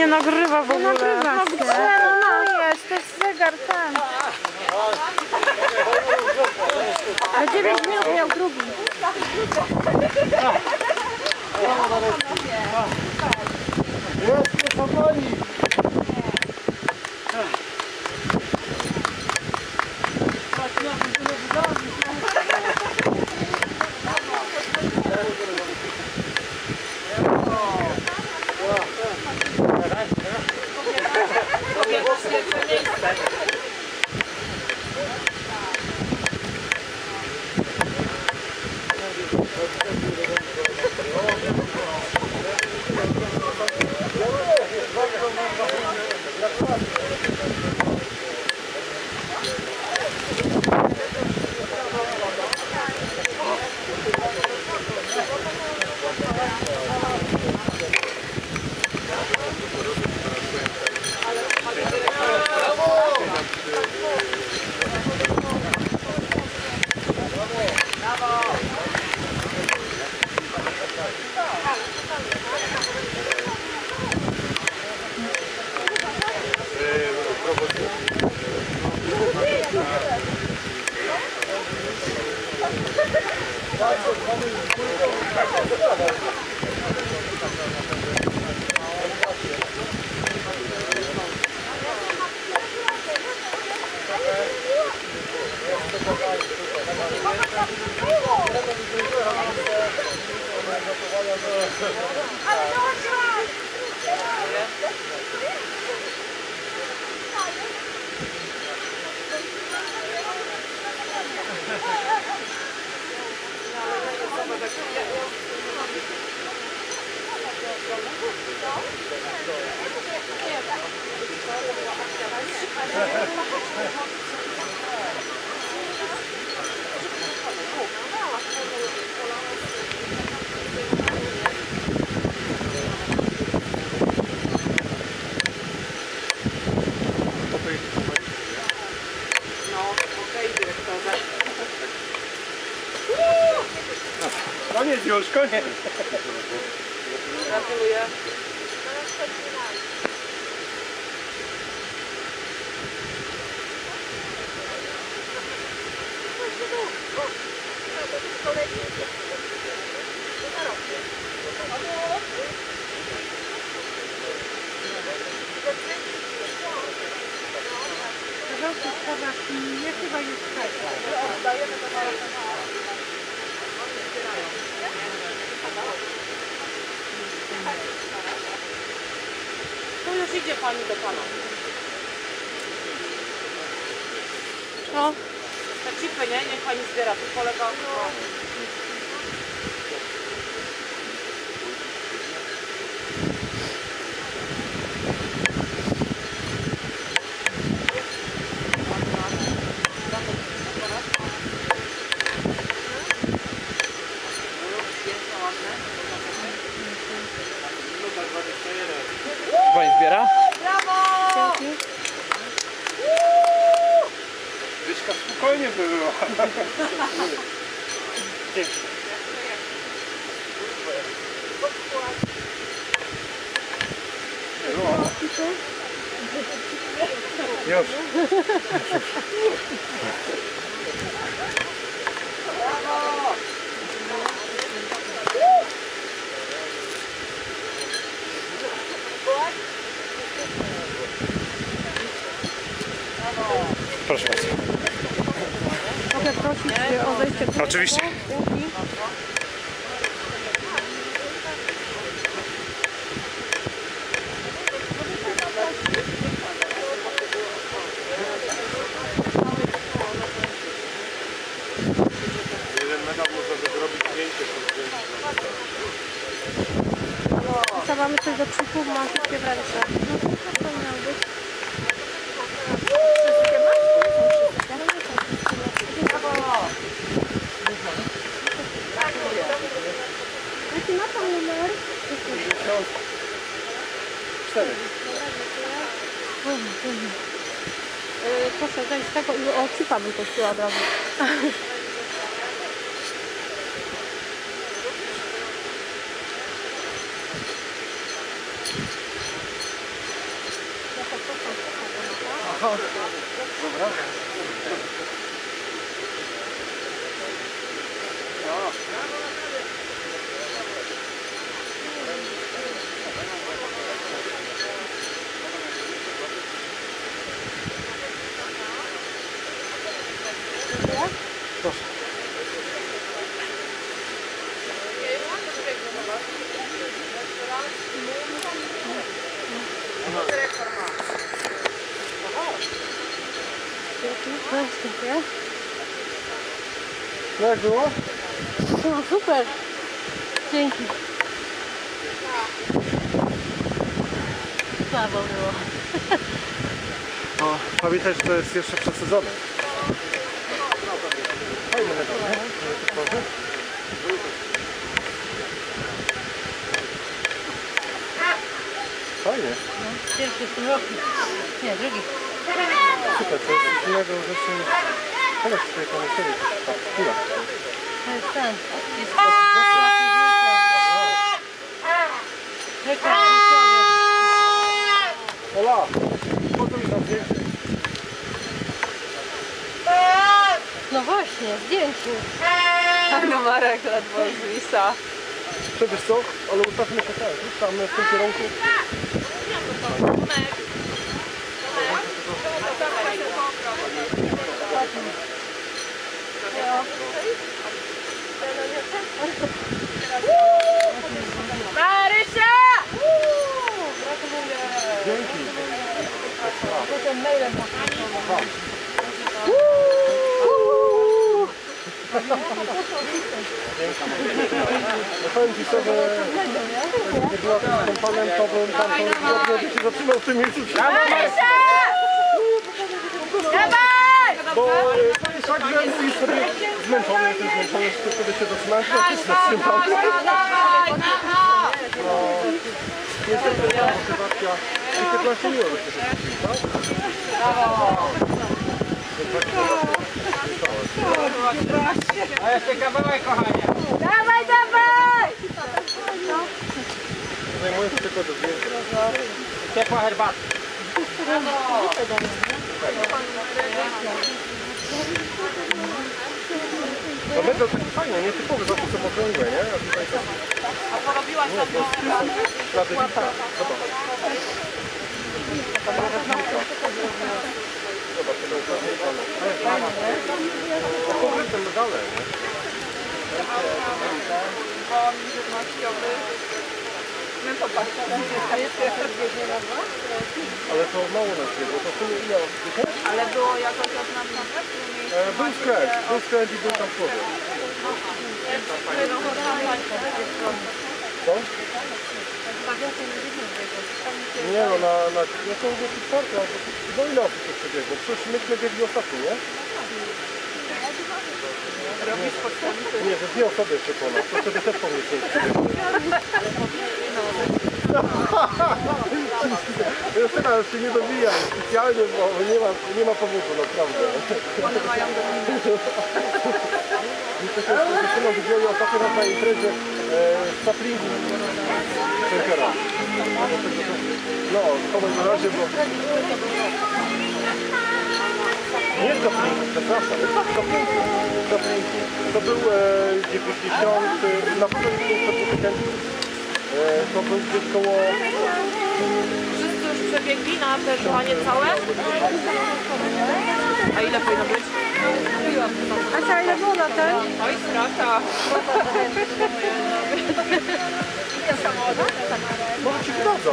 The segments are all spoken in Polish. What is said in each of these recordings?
Nie nagrywa w ogóle. Nie nagrywa no gdzie? No, no jest, to jest zegar ten. Za 9 minut miał drugi. Jest, to pani! goes, go ahead. はダメ。Oh, jak było? No super. Dzięki. Słabo było. O, pamiętaj, że to jest jeszcze przed sezonem. Fajne nie? Typowe. Fajnie. Pierwszy w tym roku. Nie, drugi. Super, to jest rzeczy niż... Chodź tutaj pomieszczenie. Tak, chwila. To jest ten. Jest Ola! Po co mi tam zdjęcie? No właśnie, zdjęcie. No Marek ledwo zwisa. To wiesz co? Ale ustawmy się tak, tam w tym kierunku. Marysia! Powiem Ci szczerze, nie była bym tam ja się zatrzymał w tym miejscu. Marysia! Dawaj! Bo e, to jest tak, że jest sobie zmęczony, jestem zmęczony, że wtedy się zatrzymałem, to też się zatrzymał. Dawaj! No, niestety ta motywacja i 15 minut się zatrzymał, tak? A jeszcze kawałek, kochanie. Dawaj, dawaj! Zajmuję się tylko do zdjęcia. Ciepła herbata. No będą takie fajne, nietypowe, zawsze są okrągłe, nie? A tutaj to A porobiłaś tam ślady lica. Zobacz. Zobacz, to jest To medale, nie? Bon żywnościowy. My popatrzmy. Ale to mało nas było, to w sumie ile? Dziesięć? Ale było jakoś w tym miejscu? E, Był skręt, był skręt i był tam człowiek. Co? Nie no, na, na, no to było czwarte, albo do ile osób to przebiegło? Przecież myśmy biegli ostatni, nie? Robisz podstawity. Nie, że dwie osoby jeszcze po nas, to wtedy też po mnie się Justyna już się nie dobija specjalnie, bo nie ma, nie ma powodu, naprawdę. One mają do mnie. Justyną widzieli ostatnio raz na imprezie e, z Saplingu. No, schowaj na razie, bo... Nie z Saplingu, przepraszam. Saplingu. Saplingu. To był e, 90, na był 100 e, To był gdzieś koło... Wszyscy już przebiegli na te kochanie całe? A ile powinno być? A co, ile było na ten? Oj, strata. Może ci wydadzą.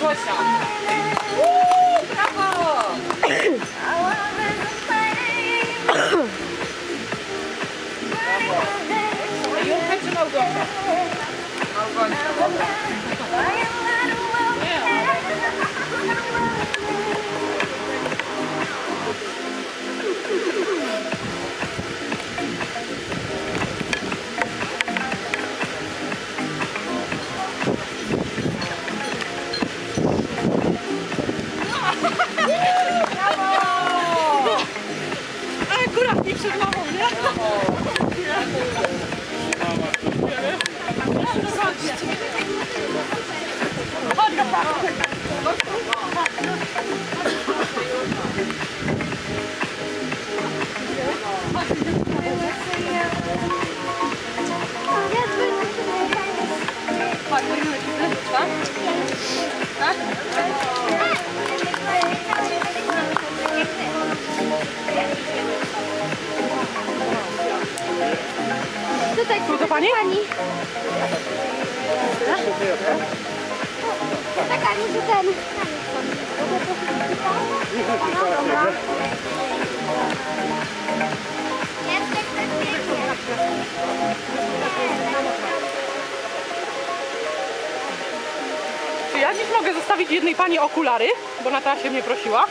我的 okulary? Bo Natalia się mnie prosiła. Y,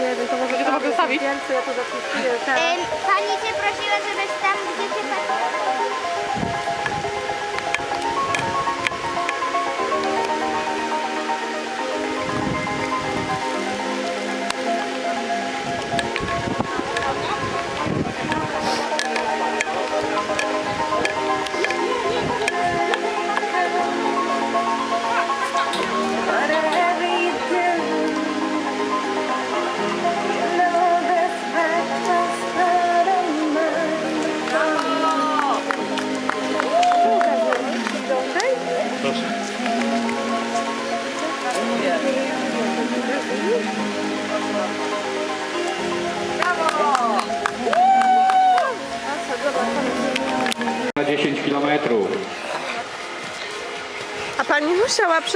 Nie wiem, to może to mogę zostawić? y, Pani cię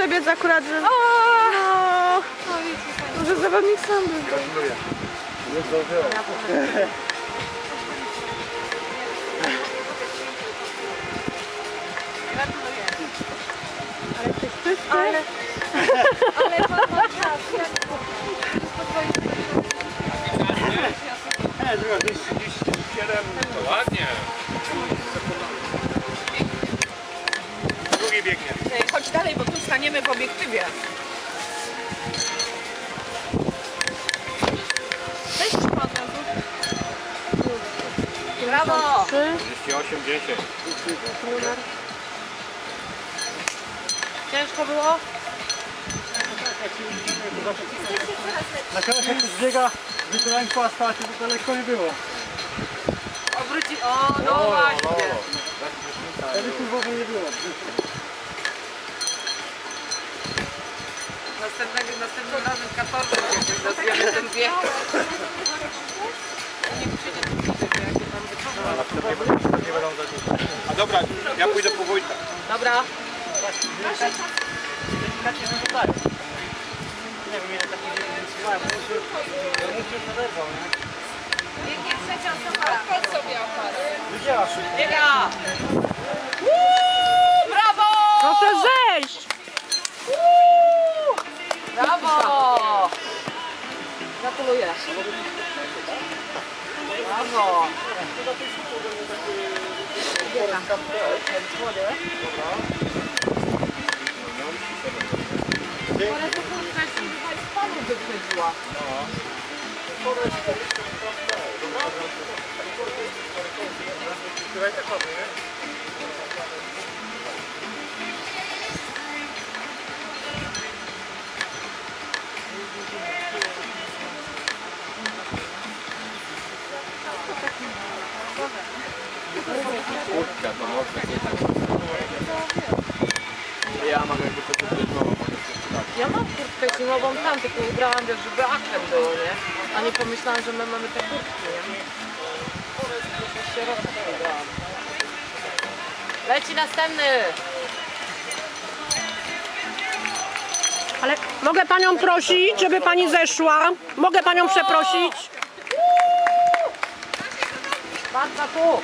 przebiec akurat, że... asfalcie, to daleko nie było. Obróci... O, no właśnie. Wtedy tu w ogóle nie było. Następnego, następnym razem katorze jakoś nazwiemy ten bieg. Nie przyjdzie tu widzę, jakie tam będą za A dobra, ja pójdę po Wojtka. Dobra. Nie wiem ile takich bo muszę... Muszę już naderwał, nie? Biegnie trzecia osoba. Chodź sobie aparat. Widziała Biega! Brawo! Proszę zejść! Brawo! Gratuluję. Brawo! Kurczę, chyba z panu wyprzedziła. Ja mam jakby to tutaj znowu. Ja mam kurtkę zimową tam, tylko ubrałam wiesz, żeby akwem było, nie? A nie pomyślałam, że my mamy te kurtki, nie? Leci następny! Ale mogę panią prosić, żeby pani zeszła? Mogę panią przeprosić? Marta tu!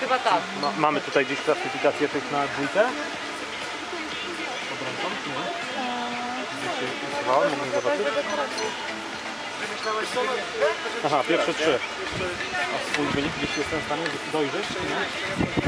Chyba tak. mamy tutaj gdzieś klasyfikację tych na dwójkę? Zobaczyć? Aha, pierwsze trzy. A swój wynik gdzieś jestem w stanie dojrzeć? nie?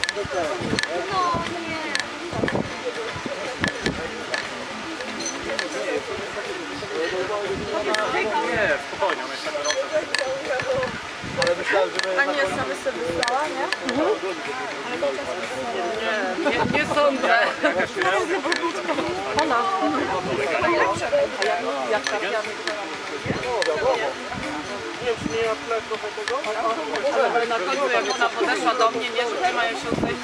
spokojnie, ona jest na gorąco. Ale myślałem, że. A nie, sobie sobie wystała, nie? Nie, nie sądzę. Ona. Jak trafiamy. Nie, czy nie ma trochę tego? Ale na końcu jak ona podeszła do mnie, nie, że nie mają się odejść.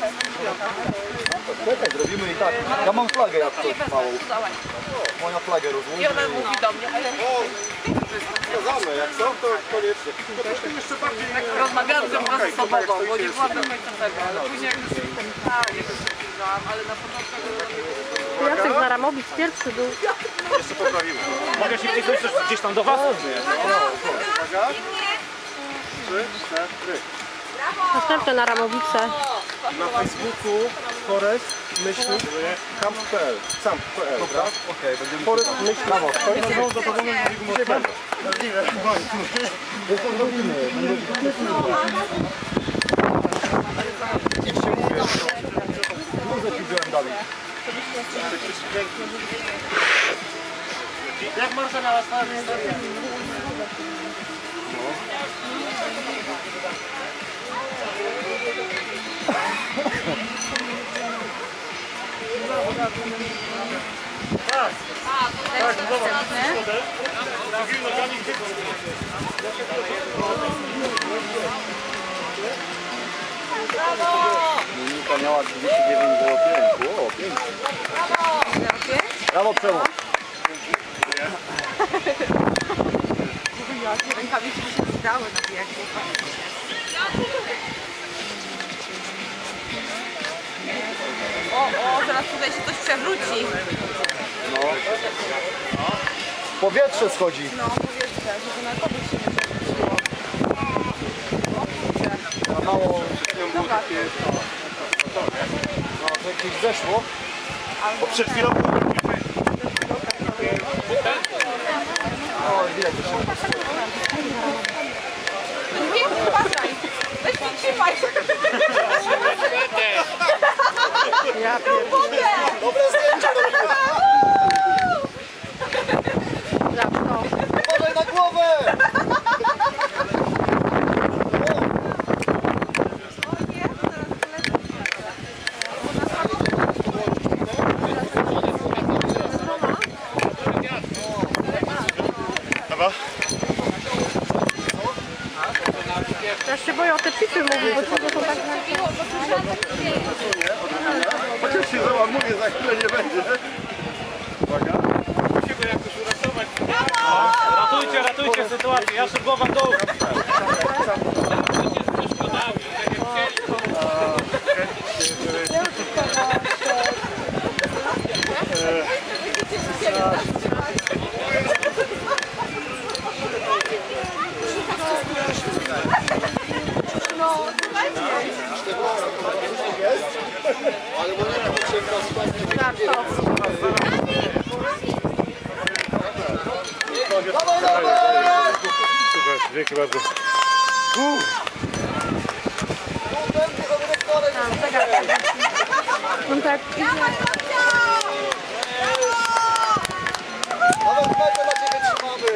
Czekaj, zrobimy i tak. Ja mam flagę jak coś małą. Moja flagę rozumiem. I ona mówi do mnie, Pokazamy, jak są, to koniecznie. To troszkę jeszcze bardziej... rozmawiałam z nią bezosobową, bo nie byłam do końca tego, ale tak, Jacek na Ramowicz pierwszy był. Jeszcze poprawimy. Mogę się też gdzieś tam do was? Uwaga. Trzy, cztery. Następne na Ramowice. Na Facebooku Forest myślnik camp.pl camp.pl Dobra, okej, będziemy Forest myślnik Brawo, to za tobą Dzisiaj będę. Możliwe, Więc to zrobimy. Idźcie mówię. Bluzę ci wziąłem dalej. Jak Marta miała stary? Monika miała 39 było 5. O, 5. Brawo Przemo. Rękawiczki się przydały na biegu. O, o, zaraz tutaj się coś przewróci. No. Powietrze schodzi. No, powietrze, żeby na kogoś się nie przewróciło. A mało Dobra. No, to jakieś zeszło. Bo przed chwilą O, widać to się. Nie, uważaj! Weź mi trzymaj! Ja pierdolę. Dobre zdjęcie robimy. Uważaj na głowę! Ja się boję o te pity mówić, bo to są tak... Chociaż się załamuje, za chwilę nie będzie. Uwaga. Ratujcie, ratujcie sytuację, ja szybko wam dół. Super, dzięki bardzo. On tak Nawet metę na ciebie trzymamy.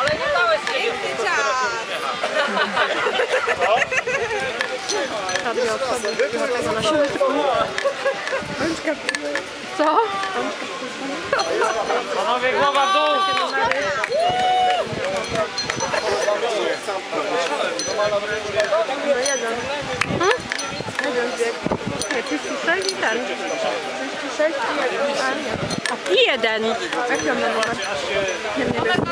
Ale nie dałeś jej na dwie osoby. Dlatego na tylko... Rączka... Co? Panowie, głowa w dół. No jeden. Jeden zbieg. Nie, 36 i ten. 36 i jeden. A jeden. Jaki on ma numer? Nie, nie wiem.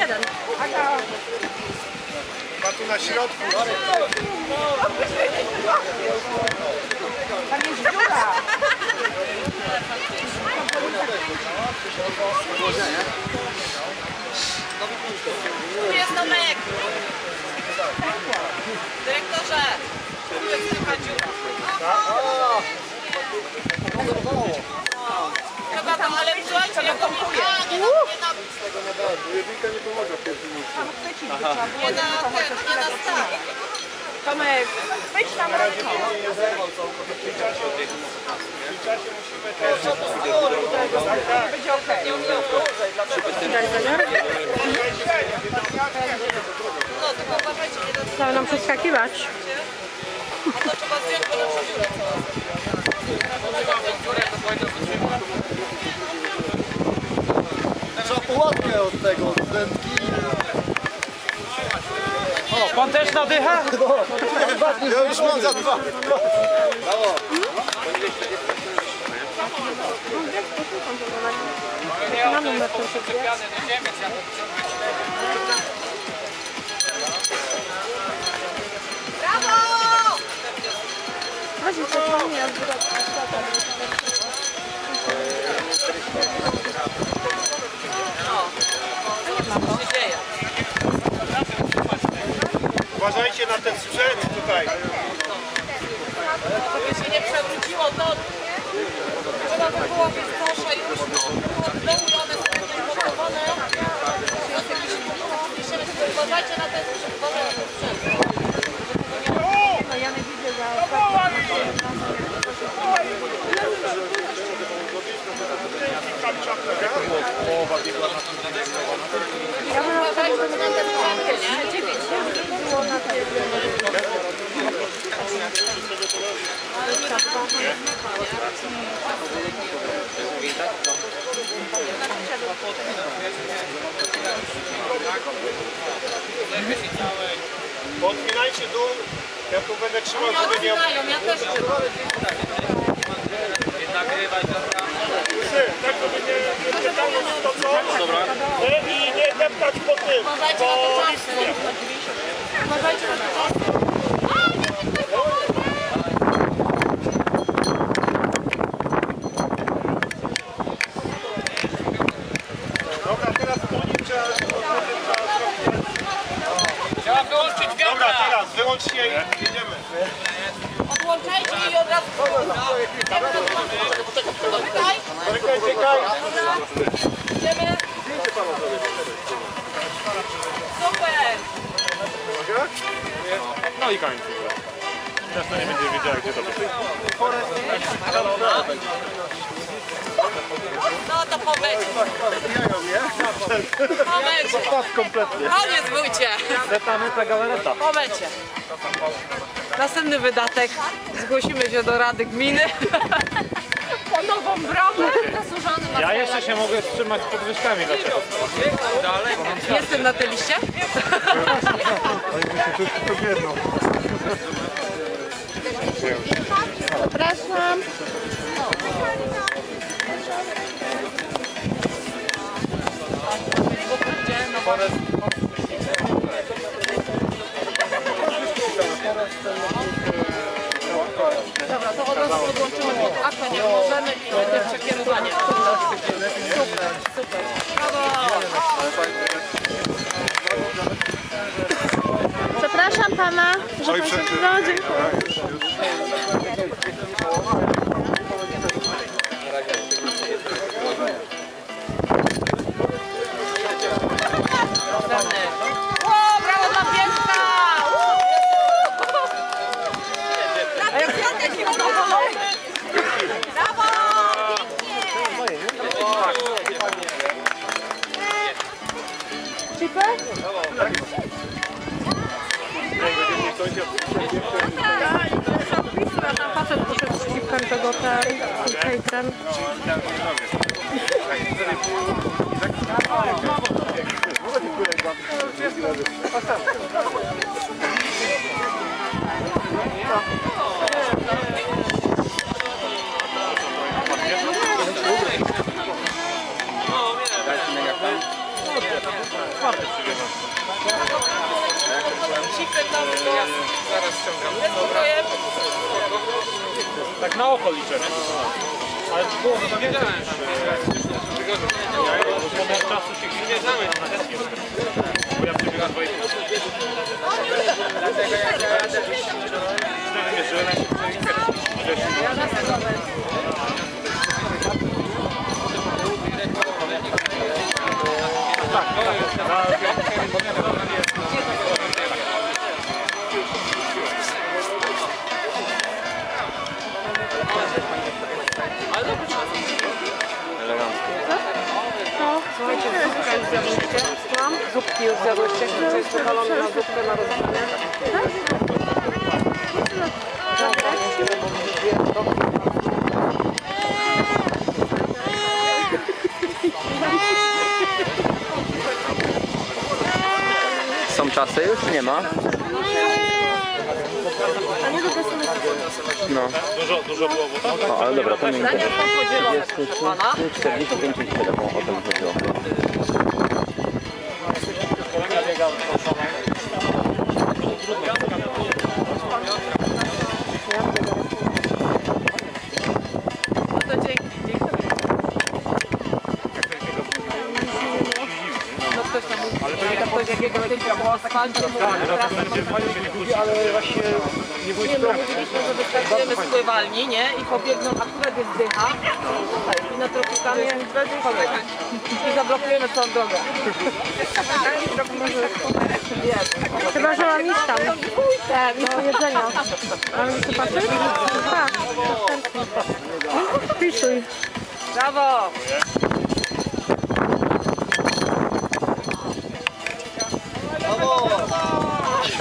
Jeden. Ma tu na środku. Tu jest Tomek! Dyrektorze! Tu jest taka dziura. Tam, ale słuchajcie, ja to mówię. Nie na, nie na, Jedynka nie pomaga w pierwszym miejscu. nie na ten, nie na stak. Tomek, wejdź tam ręką. Będzie okej. No, tylko uważajcie, nie na Trzeba nam przeskakiwać. to trzeba zdjąć, bo na dziurę Trzeba połatkę od tego, od dętki. O, pan też nadycha? Ja już mam za dwa. Na numer ten sobie. Uważajcie na ten sprzęt tutaj. Żeby się nie przewróciło, to trzeba by było kosza już od dołu i one są jakieś montowane. Uważajcie na ten sprzęt, uważajcie na ten sprzęt. No ja nie widzę za Uważajcie na ten sprzęt, nie? Podpinajcie dół. Ja tu będę trzymał, Nie żeby nie... odcinają, ja też trzymam. Tak żeby nie, nie pytało to co? Dobra. I nie deptać po tym. Uważajcie na to czasy. Uważajcie na to czasy. Kompletnie. Koniec bójcie. Zeta, meta, galareta. Po mecie. Następny wydatek. Zgłosimy się do Rady Gminy. Po nową bramę. Ja jeszcze się mogę wstrzymać z podwyżkami dla tego. Jestem na tej liście. To Dobra, to od razu podłączymy pod akwen, jak możemy i będzie przekierowanie. Super, super. Brawo. Przepraszam pana, że pan się... przecież. No, Zupki już zjadłyście? Czy jest powalone na zupkę na rozwój? Są czasy już? Nie ma? No, Dużo, dużo było, no ale dobra, to nie Zdania są podzielone, proszę pana. 45 i 7, o to mi chodziło. Pobiegną, akurat jest dycha. I na pobiegną. I zablokujemy całą drogę. Chyba, że mam iść tam. Do jedzenia. Mam się patrzeć? Tak. Wpisuj. Brawo!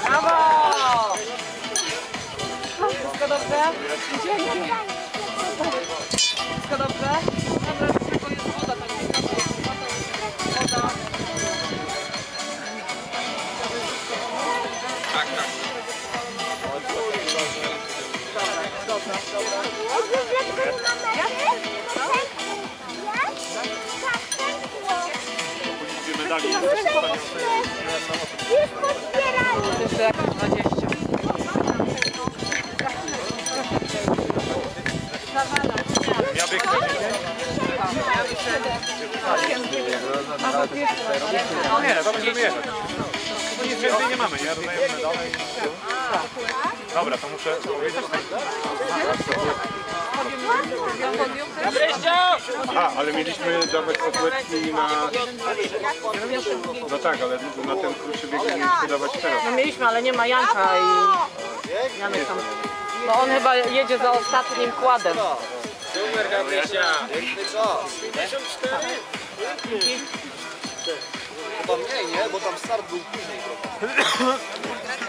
Brawo! Wszystko dobrze? Dzięki. Medali. Już podbierali. Jeszcze jakieś 20. Ja bieg Nie, to będziemy jechać. Nic więcej nie mamy, nie? Rozdajemy medale. Dobra, to muszę powiedzieć. A, ale mieliśmy dawać statuetki na... No tak, ale na ten krótszy bieg nie mieliśmy dawać teraz. No mieliśmy, ale nie ma Janka i Janek tam. No on chyba jedzie za ostatnim kładem. Chyba mniej, nie? Bo tam start był później trochę.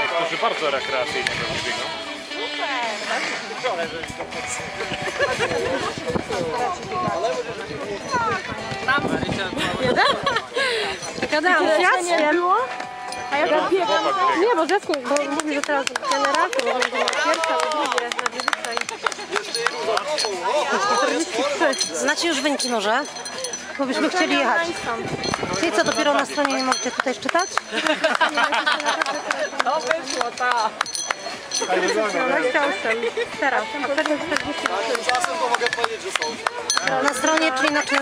Niektórzy bardzo rekreacyjnie do biegną. Tam Gadałam, z było? A ja tam biegam. Nie, bo dziecko, bo mówi, że teraz generator, bo będzie pierwsza, a drugie, na dzisiaj. Znacie już wyniki może? Bo byśmy chcieli jechać. Czyli co, dopiero na stronie nie możecie tutaj czytać? No wyszło, ta. 28, teraz, a wtedy 43. Czasem to mogę powiedzieć, że są. Na stronie, czyli na czym?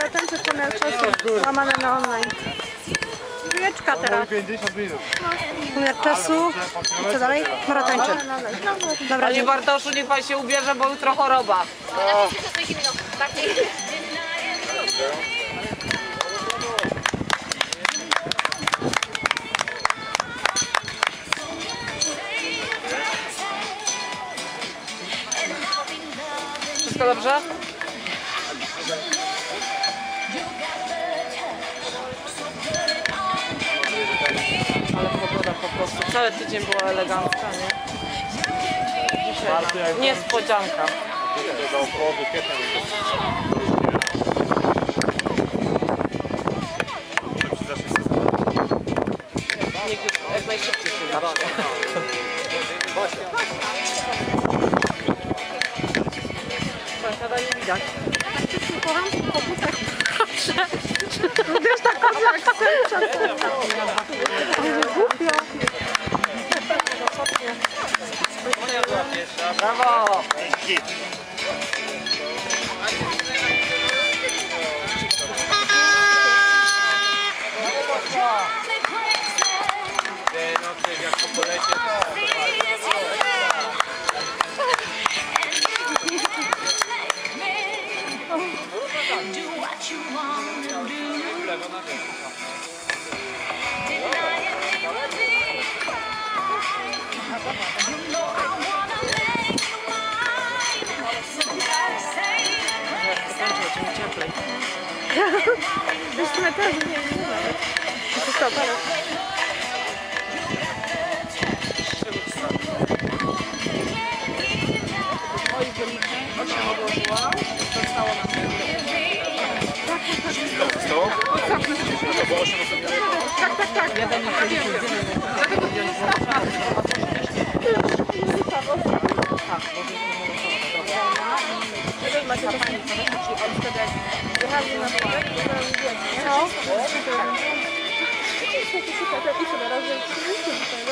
Ale ten czy pomiar czasu łamane na online. Trójeczka teraz. 50 minut. Pomiar czasu. I co dalej? Maratończyk. Dobra, Panie dziękuję. Bartoszu, niech pan się ubierze, bo jutro choroba. Wszystko dobrze? Ale pogoda po prostu, cały tydzień była elegancka, nie? Dzisiaj niespodzianka. Brawo! Będzie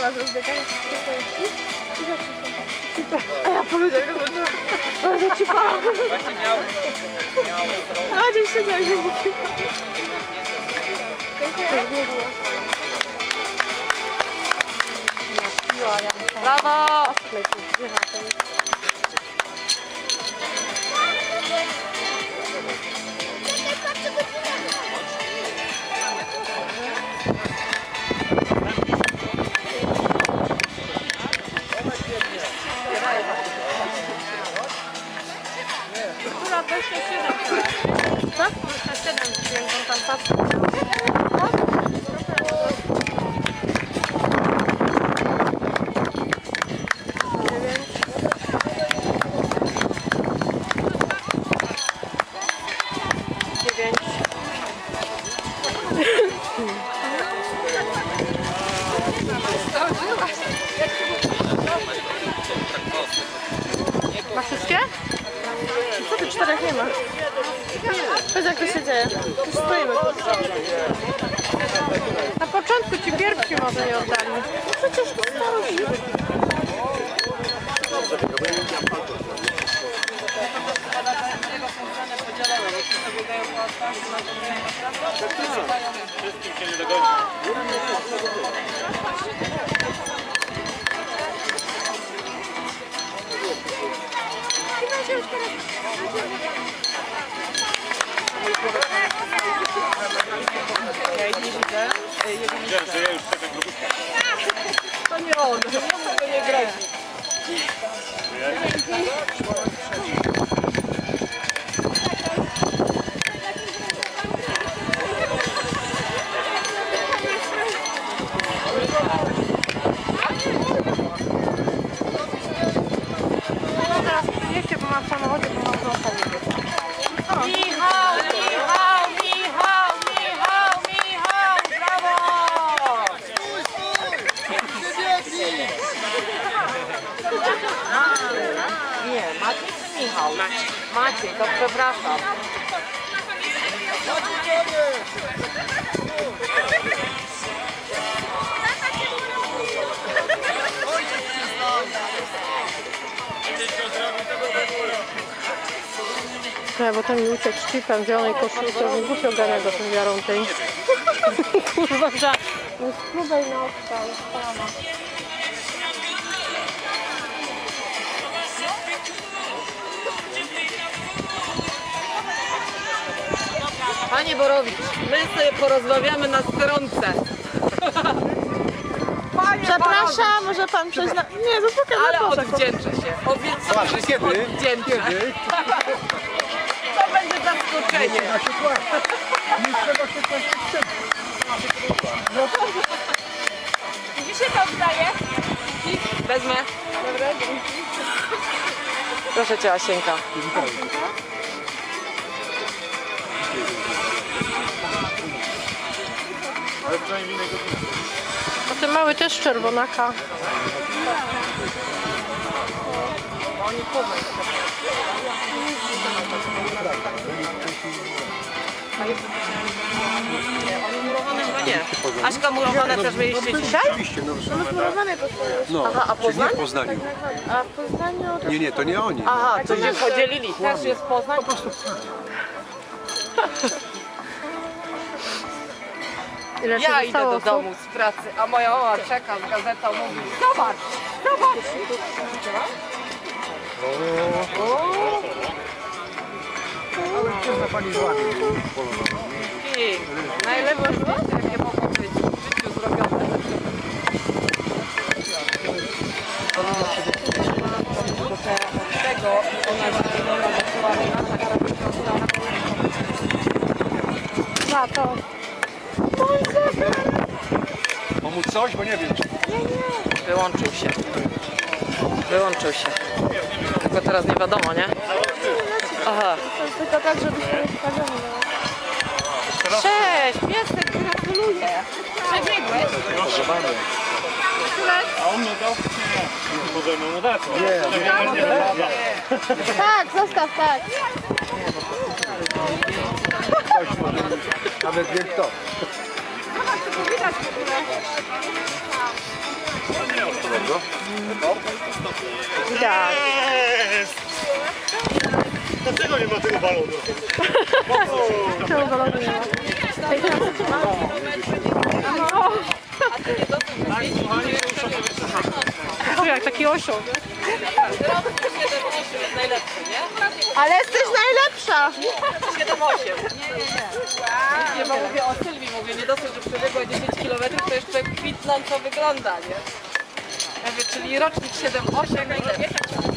tutaj razem zbiegają A ja powiedziałem, że to bardzo ci pan. A gdzieś się dzieje. Brawo! Która Wszystkim się w zielonej koszulce, że głupio gania go tą wiarą tej. Kurwa, że... No spróbuj na oczach. Panie Borowicz, my sobie porozmawiamy na stronce. Panie Przepraszam, może pan przyzna... Nie, to spokojnie, Ale odwdzięczę się. Obiecuję, Właśnie, że się kiedy? odwdzięczę. To będzie zaskoczenie. Na przykład. Niczego się coś Gdzie się to oddaje? Wezmę. Proszę Cię, Asieńka. Ale przynajmniej innego A ten mały też czerwonaka. Oni. Nie. Aśka murowane też mieliście dzisiaj? Oczywiście, no Zmurowane to No, Aha, a czyli nie Poznań? w Poznaniu. A w Poznaniu to Nie, nie, to nie oni. Aha, to się podzielili. Też jest Poznań? Po prostu. ile ci Ja idę zostało do osób? domu z pracy, a moja mama czeka z gazetą mówi Zobacz, zobacz. Pani złamie. I najlepsze zdjęcie, jakie mogło być w życiu zrobione. Od tego ona zginęła dokładnie Za to. Pomóc coś, bo nie wiem. Czy... Wyłączył się. Wyłączył się. Tylko teraz nie wiadomo, nie? Aha. To jest tylko tak, żeby się nie wstawiony. Cześć, piesek, gratuluję. Przebiegłeś? A on mnie dał? Nie. Może mnie dać. Tak, zostaw tak. Nawet wiem kto. Widać. Dlaczego nie ma tego balonu? Czemu balonu nie ma? Tu jak taki osioł. Najlepszy, nie? Ale jesteś najlepsza! 7-8. Nie, nie, nie. Nie, bo mówię o Sylwii, mówię, nie dosyć, że przebiegła 10 km, to jeszcze kwitnąco wygląda, nie? Czyli rocznik 7-8 najlepszy.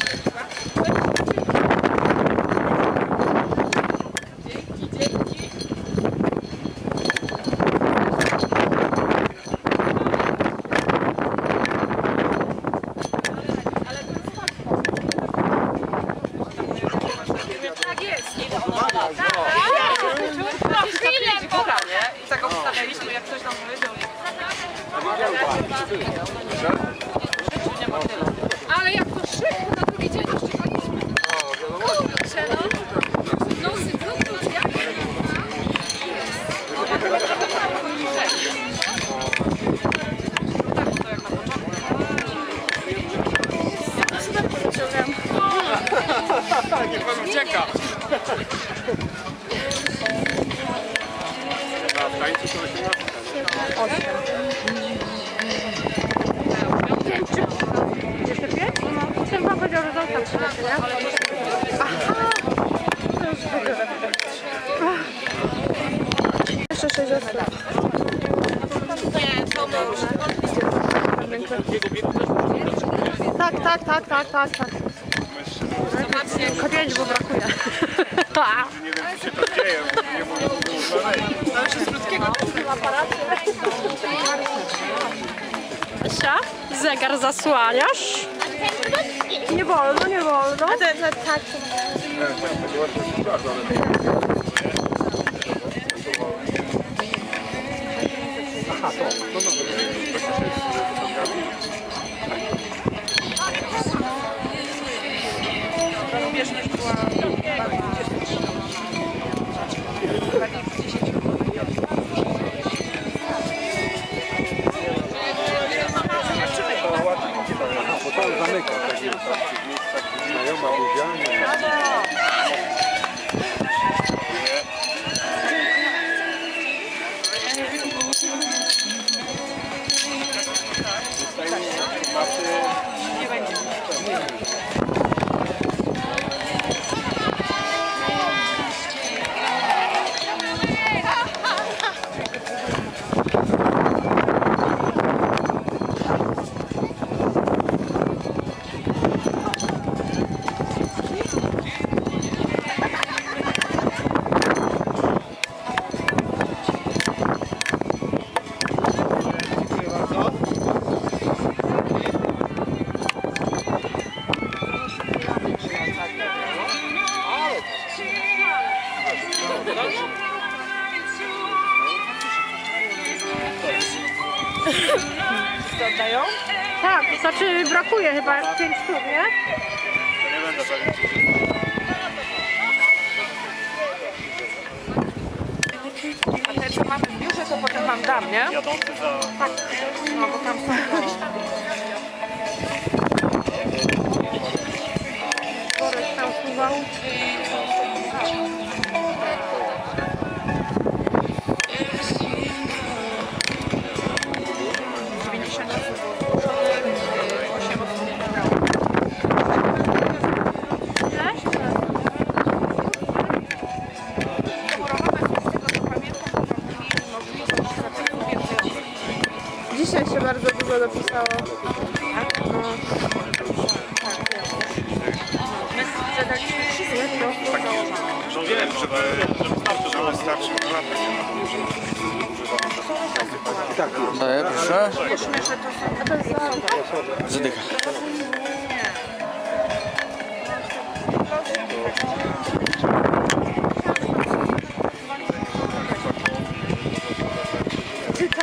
Tak, tak. Zobaczcie, Tylko pięć, bo brakuje. Nie wiem, co się tam dzieje. Nie mogę tego znaleźć. Asia, zegar zasłaniasz? Nie wolno, nie wolno. A ten, ten, tak.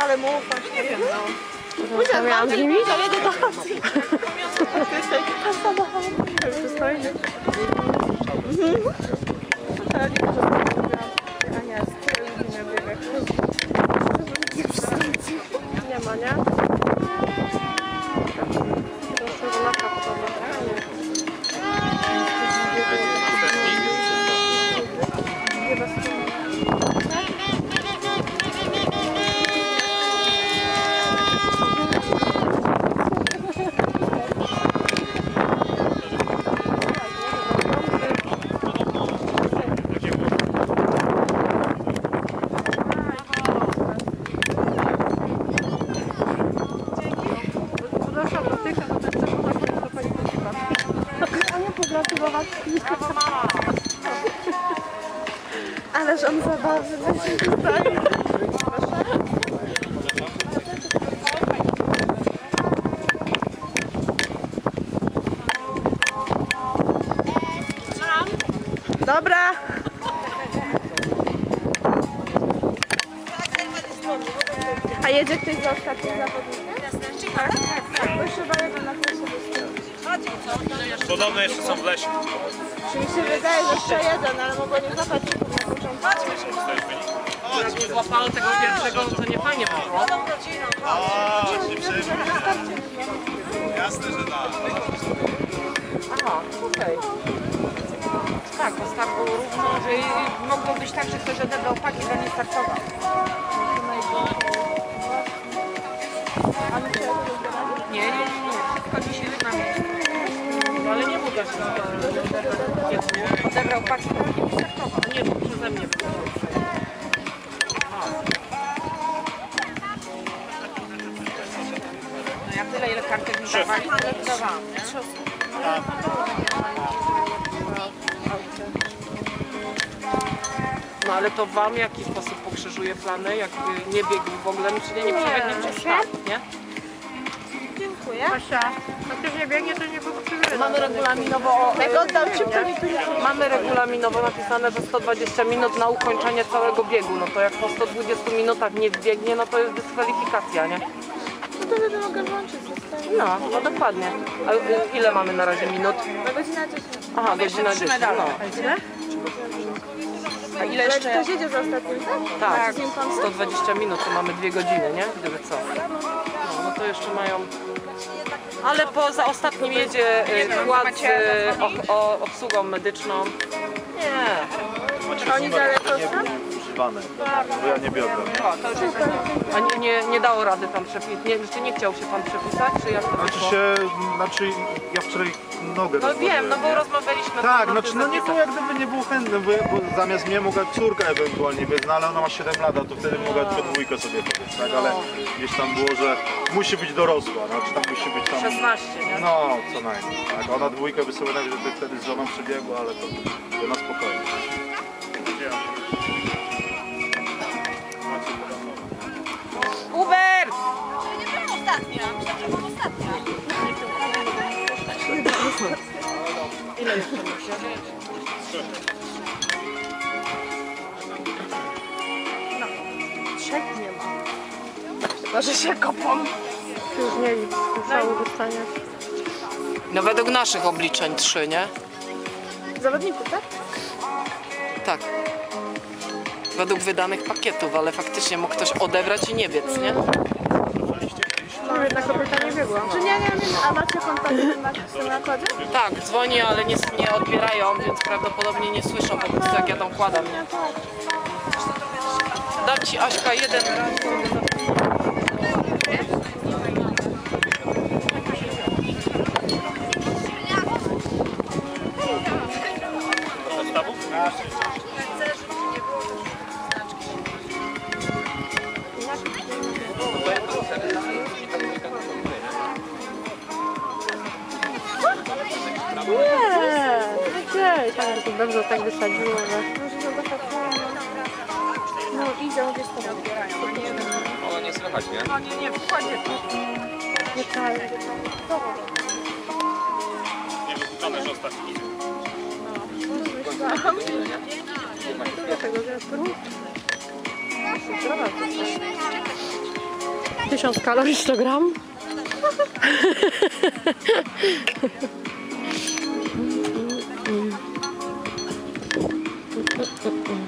Ale mu ufasz. Nie wiem, no. Rozmawiałam z nimi? To do Azji. To jest taki pan samochód. Przystojny. Mhm. Ale nie może Ania. Nie ma, nie? Równo, że mogło być tak, że ktoś odebrał paki, zanim startował. Nie, nie, nie, nie. Wszystko dzisiaj na miejscu. No ale nie uda się. Odebrał paki, zanim startował. A nie, bo przeze mnie było. No ja tyle, ile kartek mi dawali, tyle wydawałam, nie? Ale to wam w jaki sposób pokrzyżuje plany, jak y, nie biegł w ogóle, czyli nie przebiegnie przez start, nie? Dziękuję. Kasia, a ty nie biegnie, to nie pokrzyżuje. Mamy regulaminowo, Jak tu mamy regulaminowo napisane, że 120 minut na ukończenie całego biegu, no to jak po 120 minutach nie wbiegnie, no to jest dyskwalifikacja, nie? No to wtedy mogę włączyć. No, no dokładnie. A y, ile mamy na razie minut? Na godzinę 10. Aha, godzina 10, no. A ile Ale jeszcze? ktoś jedzie za ostatnim, tak? Tak, Z nim pan 120 minut, to mamy dwie godziny, nie? Gdyby co. No, no to jeszcze mają... Ale poza ostatnim jedzie y, kład z y, o, o, obsługą medyczną. Nie. A oni daleko są? Przepisywane. Bo ja nie biorę. A nie, nie, nie dało rady tam przepisać? Nie, czy nie chciał się pan przepisać, czy jak to Znaczy wyszło? się, znaczy ja wczoraj nogę No wiem, no bo nie? rozmawialiśmy... Tak, to znaczy no nie było jak gdyby nie było chętny, bo, bo zamiast mnie mogła córka ewentualnie być, no ale ona ma 7 lat, a to wtedy mogła tylko dwójkę sobie chodzić, tak, ale gdzieś tam było, że musi być dorosła, no czy tam musi być tam... 16, nie? No, co najmniej, tak, ona dwójkę by sobie najwyżej wtedy z żoną przebiegła, ale to, to na spokojnie. Uber! Ile jeszcze musisz? Trzech nie ma. Chyba, że się kopą. Już nie licz, cały dostanie. No według naszych obliczeń trzy, nie? Zawodników, tak? Tak. Według wydanych pakietów, ale faktycznie mógł ktoś odebrać i nie biec, nie? Jednak kobieta nie biegła. Czy nie, nie, nie. A macie kontakt na z tym nakładzie? Tak, dzwoni, ale nie, nie odbierają, więc prawdopodobnie nie słyszą po prostu jak ja tam kładam, nie? Dam ci Aśka jeden raz. Dobrze tak wysadziło, że... No idą gdzieś tam odbierają. O, nie słychać, nie? No nie, nie, wkładzie. Nie czaję. Niewykluczone, że ostatni Dlatego, że jest ruch. Tysiąc kalorii 100 gram. O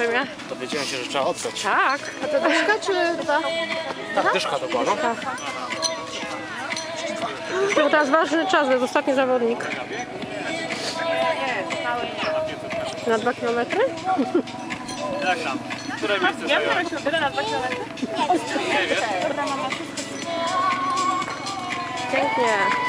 Uprzejmie. Dowiedziałem się, że trzeba oddać. Tak. A to dyszka czy dwa? Tak, dyszka to była, no. To teraz ważny czas, to jest ostatni zawodnik. Nie, nie, Na dwa kilometry? Jak tam? Które miejsce Ja biorę na 2 km. Pięknie.